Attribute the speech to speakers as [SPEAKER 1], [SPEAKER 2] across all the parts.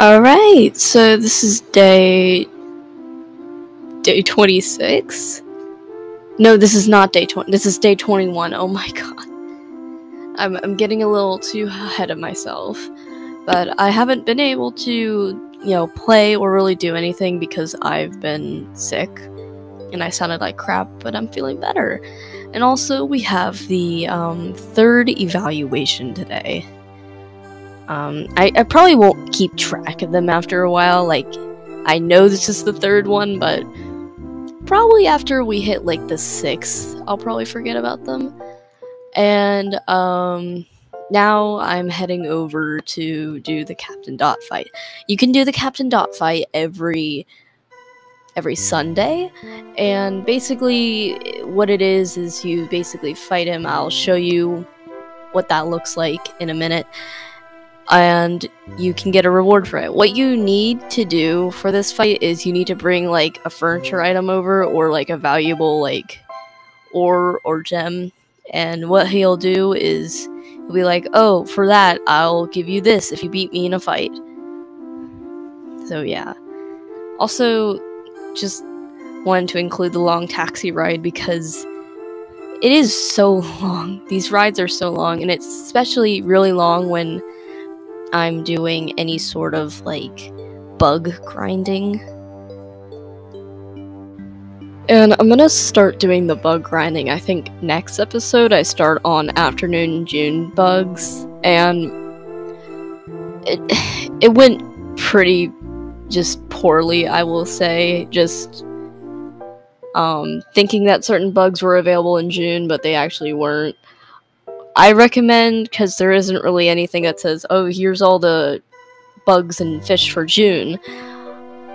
[SPEAKER 1] Alright, so this is day. day 26? No, this is not day 20. This is day 21. Oh my god. I'm, I'm getting a little too ahead of myself. But I haven't been able to, you know, play or really do anything because I've been sick. And I sounded like crap, but I'm feeling better. And also, we have the um, third evaluation today. Um, I, I probably won't keep track of them after a while. Like, I know this is the third one, but probably after we hit like the sixth, I'll probably forget about them. And um, now I'm heading over to do the Captain Dot fight. You can do the Captain Dot fight every every Sunday, and basically what it is is you basically fight him. I'll show you what that looks like in a minute and you can get a reward for it. What you need to do for this fight is you need to bring like a furniture item over or like a valuable like ore or gem. And what he'll do is he'll be like, "Oh, for that, I'll give you this if you beat me in a fight." So yeah. Also, just wanted to include the long taxi ride because it is so long. These rides are so long, and it's especially really long when I'm doing any sort of like bug grinding. And I'm gonna start doing the bug grinding. I think next episode I start on afternoon June bugs, and it it went pretty just poorly, I will say. Just um, thinking that certain bugs were available in June, but they actually weren't. I recommend because there isn't really anything that says, "Oh, here's all the bugs and fish for June."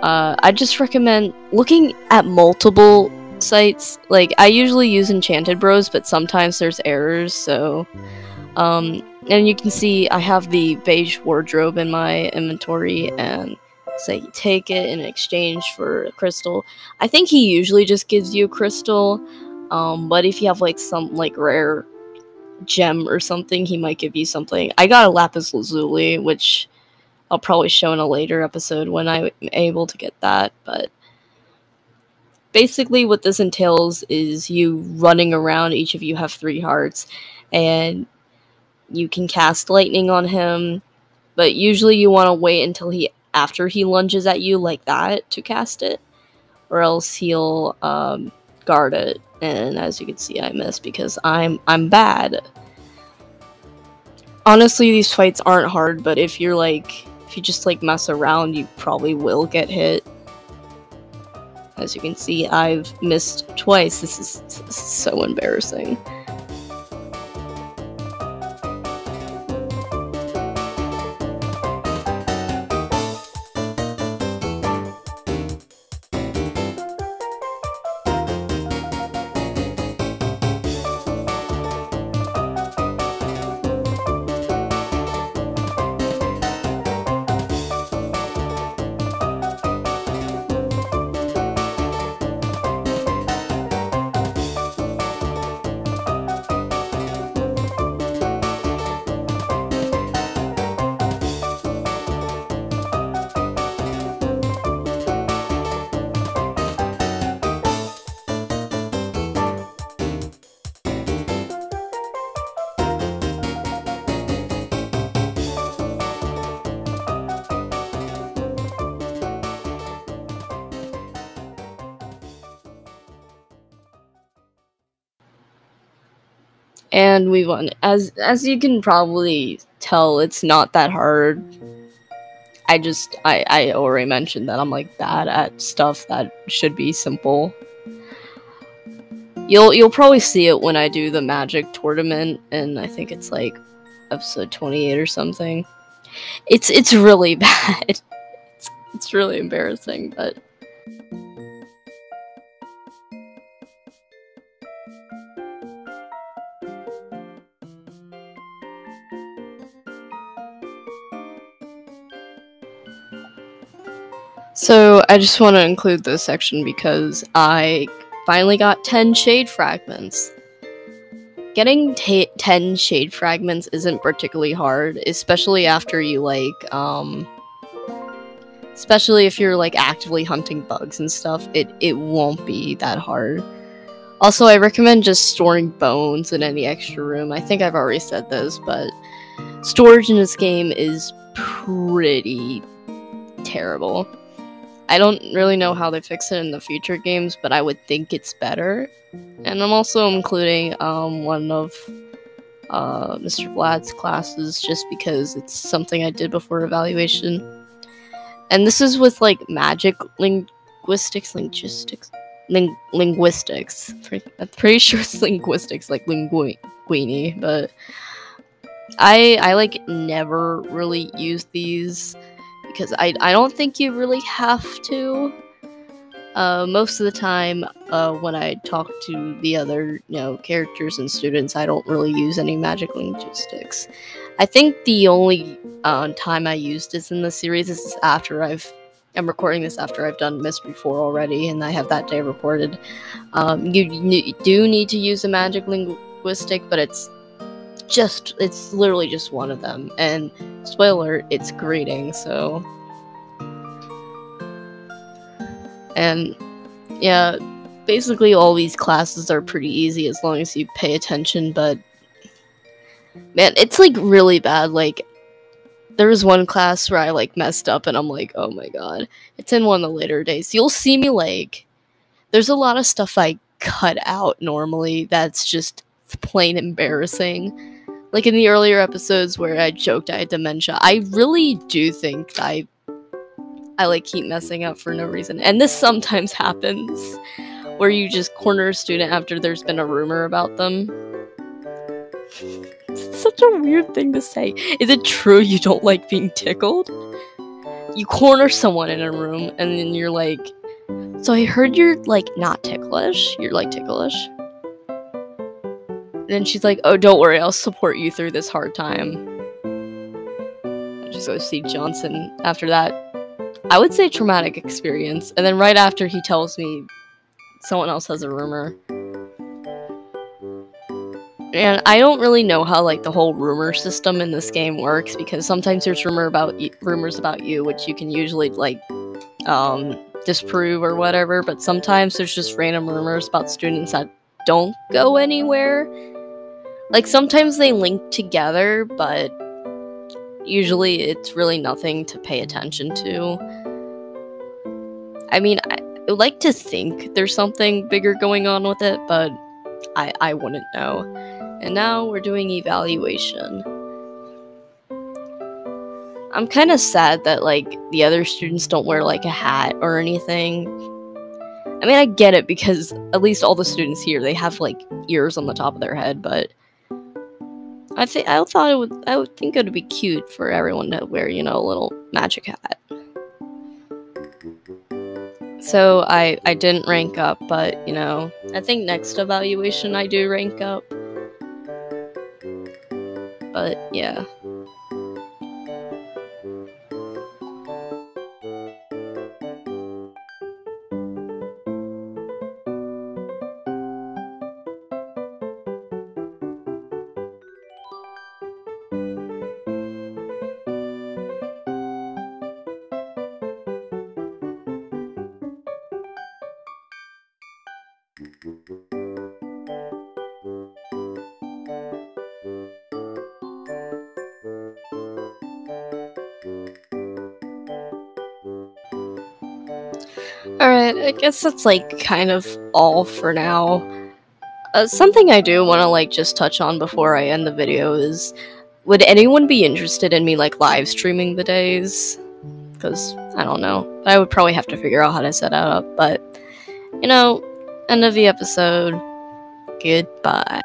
[SPEAKER 1] Uh, I just recommend looking at multiple sites. Like I usually use Enchanted Bros, but sometimes there's errors. So, um, and you can see I have the beige wardrobe in my inventory, and say you take it in exchange for a crystal. I think he usually just gives you a crystal. Um, but if you have like some like rare gem or something, he might give you something. I got a lapis lazuli, which I'll probably show in a later episode when I'm able to get that. But basically, what this entails is you running around. Each of you have three hearts, and you can cast lightning on him. But usually, you want to wait until he after he lunges at you like that to cast it, or else he'll um, guard it and as you can see I miss because I'm I'm bad. Honestly, these fights aren't hard, but if you're like if you just like mess around, you probably will get hit. As you can see, I've missed twice. This is, this is so embarrassing. And we won. As as you can probably tell, it's not that hard. I just I I already mentioned that I'm like bad at stuff that should be simple. You'll you'll probably see it when I do the magic tournament and I think it's like episode 28 or something. It's it's really bad. It's it's really embarrassing, but So I just want to include this section because I finally got 10 shade fragments. Getting 10 shade fragments isn't particularly hard, especially after you like um especially if you're like actively hunting bugs and stuff. It it won't be that hard. Also, I recommend just storing bones in any extra room. I think I've already said this, but storage in this game is pretty terrible. I don't really know how they fix it in the future games, but I would think it's better. And I'm also including um, one of uh, Mr. Vlad's classes just because it's something I did before evaluation. And this is with like magic linguistics, linguistics, ling- linguistics. I'm pretty sure it's linguistics, like linguini, but I I like never really use these because I, I don't think you really have to. Uh, most of the time, uh, when I talk to the other, you know, characters and students, I don't really use any magic linguistics. I think the only uh, time I used this in the series is after I've I'm recording this after I've done Mystery 4 already, and I have that day recorded. Um, you, you do need to use a magic linguistic, but it's just it's literally just one of them. And spoiler it's greeting so. And yeah basically all these classes are pretty easy as long as you pay attention but man it's like really bad like there was one class where i like messed up and i'm like oh my god it's in one of the later days. You'll see me like there's a lot of stuff i cut out normally that's just plain embarrassing like in the earlier episodes where I joked I had dementia, I really do think I I like keep messing up for no reason. And this sometimes happens where you just corner a student after there's been a rumor about them. It's such a weird thing to say. Is it true you don't like being tickled? You corner someone in a room and then you're like, So I heard you're like not ticklish. You're like ticklish. Then she's like, "Oh, don't worry, I'll support you through this hard time." I just go see Johnson after that. I would say traumatic experience. And then right after he tells me someone else has a rumor. And I don't really know how like the whole rumor system in this game works because sometimes there's rumor about rumors about you which you can usually like um disprove or whatever, but sometimes there's just random rumors about students that don't go anywhere like sometimes they link together, but usually it's really nothing to pay attention to. I mean, I, like to think there's something bigger going on with it, but I I wouldn't know. And now we're doing evaluation. I'm kind of sad that like the other students don't wear like a hat or anything. I mean, I get it because at least all the students here they have like ears on the top of their head, but I think I thought it would. I would think it would be cute for everyone to wear, you know, a little magic hat. So I I didn't rank up, but you know, I think next evaluation I do rank up. But yeah. Alright, I guess that's like kind of all for now. Uh, something I do want to like just touch on before I end the video is would anyone be interested in me like live streaming the days? Because I don't know. I would probably have to figure out how to set that up, but you know, end of the episode. Goodbye.